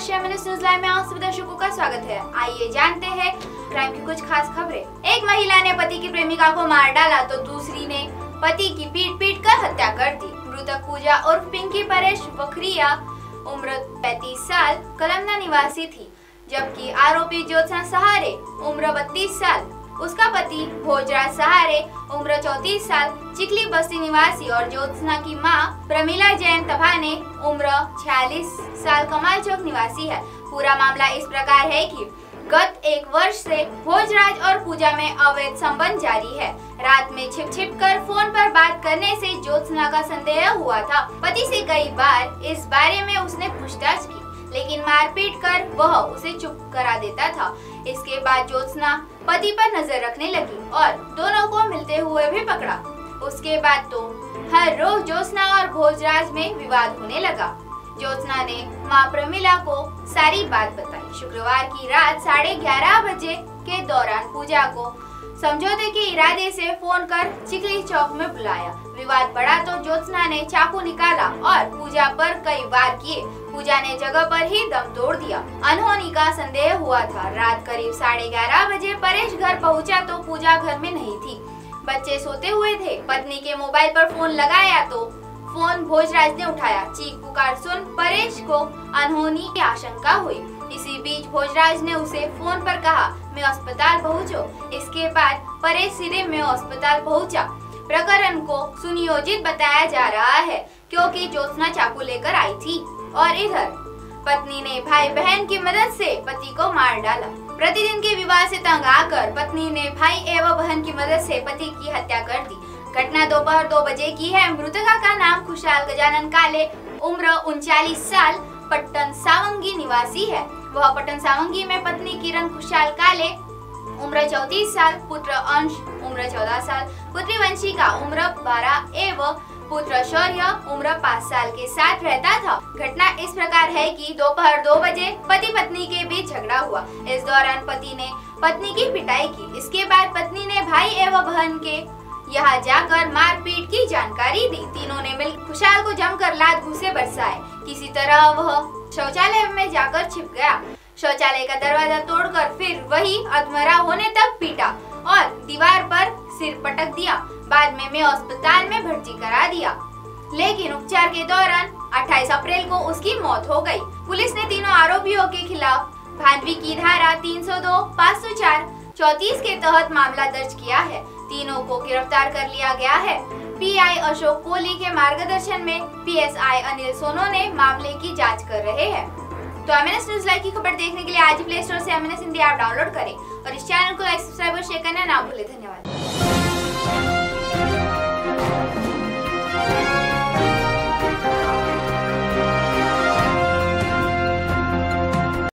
साक्षी news live में आप सभी दर्शकों का स्वागत है। आइए जानते हैं क्राइम की कुछ खास खबरें। एक महिला ने पति की प्रेमिका को मार डाला तो दूसरी ने पति की पीट पीट कर हत्या कर दी। मृतक पूजा और पिंकी परेश बखरिया, उम्र 35 साल, कलमना निवासी थी। जबकि आरोपी ज्योत्सना सहारे, उम्र 32 साल। उसका पति भोजराज सहारे, उम्र 34 साल चिकली बस्ती निवासी और ज्योत्सना की माँ प्रमिला जैन तभाने उम्र 46 साल कमाल चौक निवासी है। पूरा मामला इस प्रकार है कि गत एक वर्ष से भोजराज और पूजा में अवैध संबंध जारी है। रात में छिप छिप कर फ़ोन पर बात करने से ज्योत्सना का संदेह हुआ था। पति से कई बार इस बारे में उसने पूछताछ की। लेकिन मारपीट कर वह उसे चुप करा देता था। इसके बाद ज्योत्सना पति पर नज़र रखने लगी और दोनों को मिलते हुए भी पकड़ा। उसके बाद तो हर रोज ज्योत्सना और भोजराज में विवाद होने लगा। ज्योत्सना ने माँ प्रमिला को सारी बात बताई। शुक्रवार की रात साढ़े ग्यारह बजे के दौरान पूजा को समझौते के इरादे से फ़ोन कर चिकली चौक में बुलाया। विवाद बढ़ा तो ज्योत्सना ने चाकू निकाला और पूजा पर कई वार किए। पूजा ने जगह पर ही दम तोड़ दिया। अनहोनी का संदेह हुआ था। रात करीब साढ़े ग्यारह बजे परेश घर पहुँचा तो पूजा घर में नहीं थी। बच्चे सोते हुए थे। पत्नी के मोबाइल पर फ़ोन लगाया तो फ़ोन भोजराज ने उठाया। चीख पुकार सुन परेश को अनहोनी की आशंका हुई। इसी बीच भोजराज ने उसे फ़ोन पर कहा, मैं अस्पताल पहुंचो। इसके बाद परेश सीधे में अस्पताल पहुँचा। प्रकरण को सुनियोजित बताया जा रहा है, क्योंकि ज्योत्सना चाकू लेकर आई थी। और इधर, पत्नी ने भाई बहन की मदद से पति को मार डाला। प्रतिदिन के विवाह से तंग आकर पत्नी ने भाई एवं बहन की मदद से पति की हत्या कर दी। घटना दोपहर दो बजे की है। मृतका का नाम खुशहाल गजानन काले। उम्र उनचालीस साल। पट्टन सावंगी निवासी है। वह पट्टन सावंगी में पत्नी किरण खुशहाल काले। उम्र चौतीस साल। पुत्र अंश, उम्र चौदह साल। पुत्री वंशिका, उम्र बारह एवं पुत्र शौर्य उम्र पाँच साल के साथ रहता था। घटना इस प्रकार है कि दोपहर दो, दो बजे पति पत्नी के बीच झगड़ा हुआ। इस दौरान पति ने पत्नी की पिटाई की। इसके बाद पत्नी ने भाई एवं बहन के यहाँ जाकर मारपीट की जानकारी दी। तीनों ने मिल खुशहाल को जमकर लात घूसे बरसाए। किसी तरह वह शौचालय में जाकर छिप गया। शौचालय का दरवाज़ा तोड़कर फिर वही अधमरा होने तक पीटा और दीवार पर सिर पटक दिया। बाद में मैं अस्पताल में भर्ती करा दिया। लेकिन उपचार के दौरान 28 अप्रैल को उसकी मौत हो गई। पुलिस ने तीनों आरोपियों के खिलाफ भांडवी की धारा 302, 504, 34 के तहत मामला दर्ज किया है। तीनों को गिरफ़्तार कर लिया गया है। पीआई अशोक कोहली के मार्गदर्शन में पीएसआई अनिल सोनो ने मामले की जाँच कर रहे हैं। तो एम एन न्यूज़ लाइव की खबर देखने के लिए आज प्ले स्टोर से एम हिंदी ऐप डाउनलोड करें और इस चैनल को लाइक सब्सक्राइब और शेयर करना ना भूले। धन्यवाद।